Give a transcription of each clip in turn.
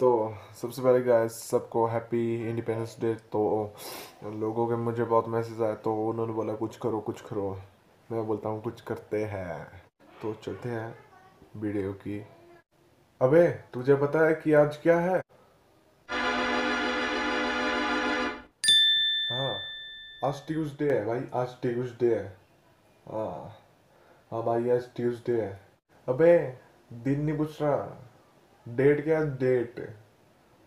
तो सबसे पहले गाइस सबको हैप्पी इंडिपेंडेंस डे तो लोगों के मुझे बहुत मैसेज आए तो उन्होंने बोला, कुछ करो कुछ करो। मैं बोलता हूँ, कुछ करते हैं। तो चलते हैं वीडियो की। अबे, तुझे पता है कि आज क्या है? हाँ आज ट्यूसडे है भाई, आज ट्यूसडे है। हाँ हाँ भाई, आज ट्यूसडे है। अबे, दिन नहीं पूछ रहा डेट क्या डेट।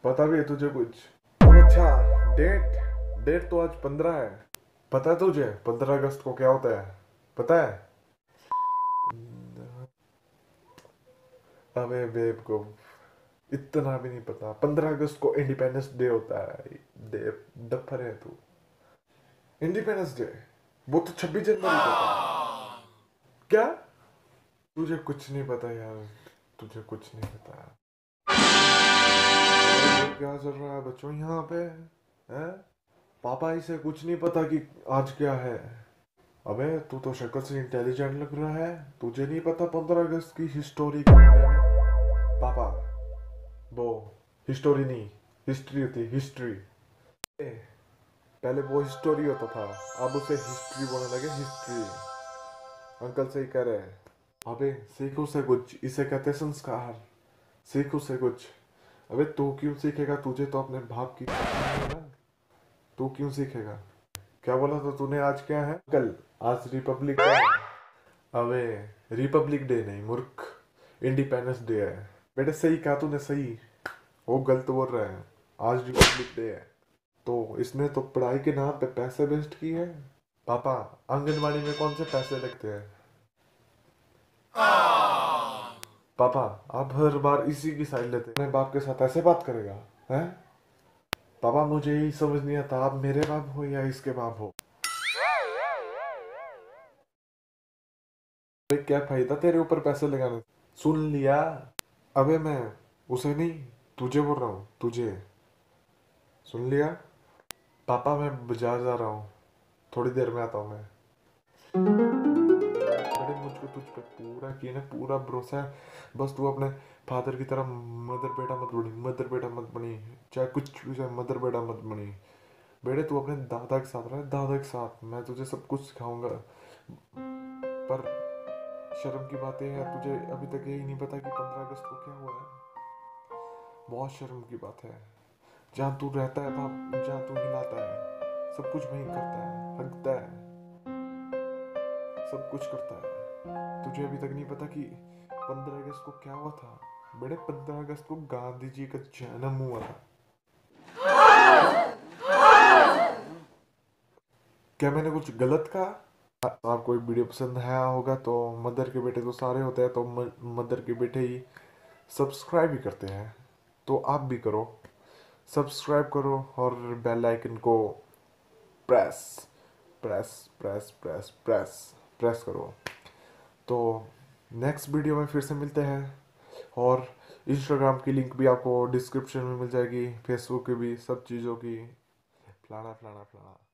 पता भी है तुझे कुछ? अच्छा डेट। डेट तो आज पंद्रह है। पता है तुझे? पंद्रह अगस्त को क्या होता है? पता है? अबे बेब को इतना भी नहीं पता। पंद्रह अगस्त को इंडिपेंडेंस डे होता है। डे डफर है तू। इंडिपेंडेंस डे वो तो छब्बीस जनवरी को क्या? तुझे कुछ नहीं पता यार। तुझे कुछ नहीं पता। क्या चल रहा है बच्चों यहाँ पे? हैं? पापा इसे कुछ नहीं पता कि आज क्या है। अबे, तू तो शक्ल से इंटेलिजेंट लग रहा है। तुझे नहीं पता पंद्रह अगस्त की हिस्टोरी के बारे में? पापा, वो हिस्टोरी नहीं हिस्ट्री होती हिस्ट्री पहले वो हिस्टोरी होता था, अब उसे हिस्ट्री बोलने लगे हिस्ट्री अंकल सही कह रहे हैं। अबे, सीखो से कुछ, इसे कहते संस्कार। सीखो से कुछ। अबे तू क्यों सीखेगा? तुझे तो अपने बाप की तू क्यों सीखेगा? क्या बोला था तूने आज क्या है? कल, आज रिपब्लिक डे अबे, रिपब्लिक डे नहीं, मूर्ख। इंडिपेंडेंस डे है। बेटे, सही कहा तूने, सही। वो गलत बोल रहा है। आज रिपब्लिक डे है। तो इसने तो पढ़ाई के नाम पे पैसे वेस्ट किए हैं। पापा आंगनवाड़ी में कौन से पैसे लगते हैं? पापा, आप हर बार इसी की साइड लेते अपने बाप के साथ ऐसे बात करेगा, हैं? पापा, मुझे यही समझ नहीं आता, आप मेरे बाप हो या इसके बाप हो? क्या फ़ायदा तेरे ऊपर पैसे लगाने सुन लिया। अबे, मैं उसे नहीं, तुझे बोल रहा हूँ, तुझे। सुन लिया। पापा, मैं बाज़ार जा रहा हूँ। थोड़ी देर में आता हूँ मैं। मुझको तुझ पे पूरा की ना, पूरा भरोसा है। बस तू अपने फादर की तरह मदर बेटा मत बनी, मदर बेटा मत बनी, चाहे कुछ भी चाहे मदर बेटा मत बनी। बेटे, तू अपने दादा के साथ रहे, दादा के साथ। मैं तुझे सब कुछ सिखाऊँगा। पर शर्म की बात यह है, तुझे अभी तक यही नहीं पता कि पंद्रह अगस्त को क्या हुआ है। बहुत शर्म की बात है। जहाँ तू रहता है बाप जहाँ तू हिलाता है, सब कुछ वही करता है हकता है। सब कुछ करता है। तुझे अभी तक नहीं पता कि पंद्रह अगस्त को क्या हुआ था? बड़े पंद्रह अगस्त को गांधी जी का जन्म हुआ था। क्या मैंने कुछ गलत कहा? आपको वीडियो पसंद आया होगा तो मदर के बेटे तो सारे होते हैं तो मदर के बेटे ही सब्सक्राइब ही करते हैं। तो आप भी करो। सब्सक्राइब करो और बेल आइकन को press press press press press press करो। तो नेक्स्ट वीडियो में फिर से मिलते हैं। और इंस्टाग्राम की लिंक भी आपको डिस्क्रिप्शन में मिल जाएगी फेसबुक की भी, सब चीज़ों की। फलाना फलाना फलाना।